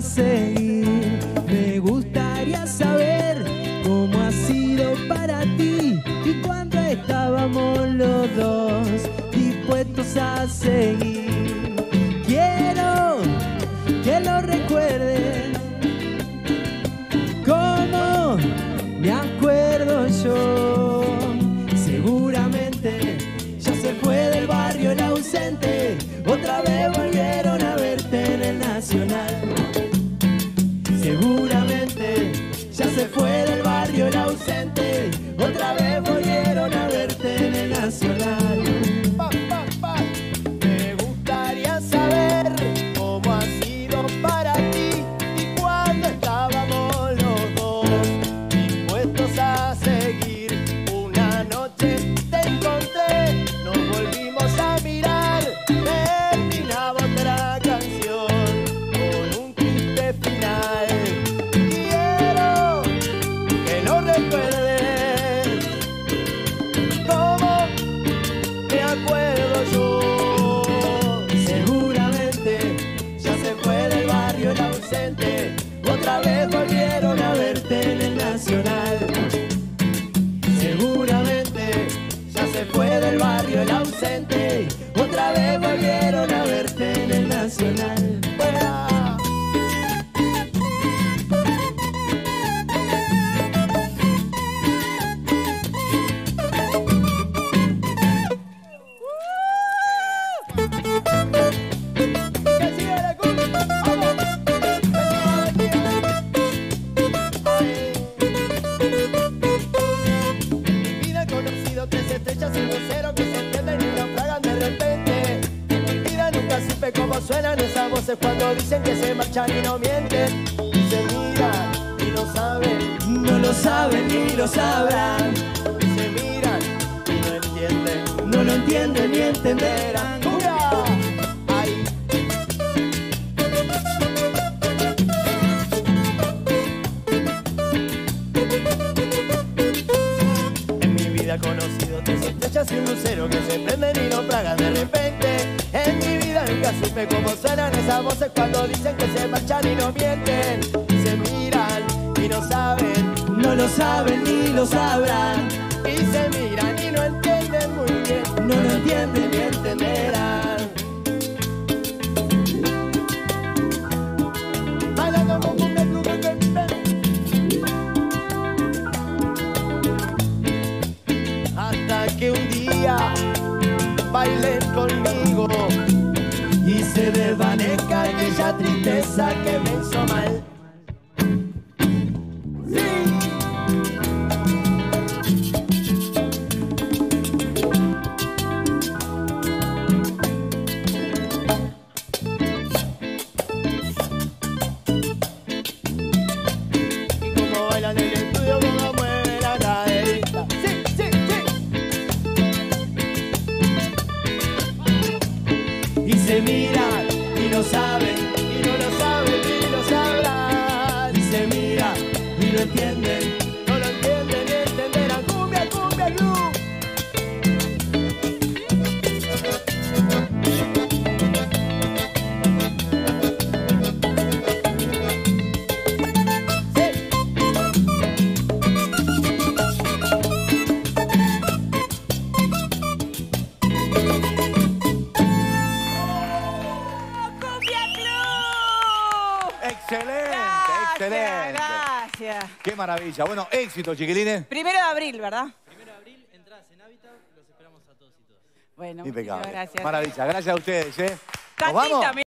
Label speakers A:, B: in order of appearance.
A: Me gustaría saber cómo ha sido para ti y cuando estábamos los dos dispuestos a seguir. Ya se fue del barrio el ausente, otra vez volvieron a verte en el Nacional. Otra vez volvieron a verte en el Nacional.
B: Fuera. Que siga la cumbia. Vamos. Supe cómo suenan esas voces cuando dicen que se marchan y no mienten. Se miran y no saben,
A: No lo saben ni lo sabrán,
B: se miran y no entienden.
A: no lo entienden ni entenderán.
B: En mi vida conocido tres estrellas y un lucero que se nunca supe cómo suenan esas voces cuando dicen que se marchan y no mienten. Se miran y no saben,
A: No lo saben ni lo sabrán,
B: y se miran y no entienden muy bien.
A: no lo entienden ni entenderán.
B: Hasta que un día bailen conmigo
A: desvanezca
B: aquella tristeza que me hizo mal.
C: Excelente.
D: gracias.
C: Qué maravilla. Bueno, éxito, chiquilines.
D: Primero de abril, ¿verdad?
E: Primero de abril, entradas en Hábitat, los esperamos a todos y todas.
D: Bueno,
C: Impecable.
D: gracias.
C: Maravilla. Gracias a ustedes, ¿eh? ¿Nos vamos?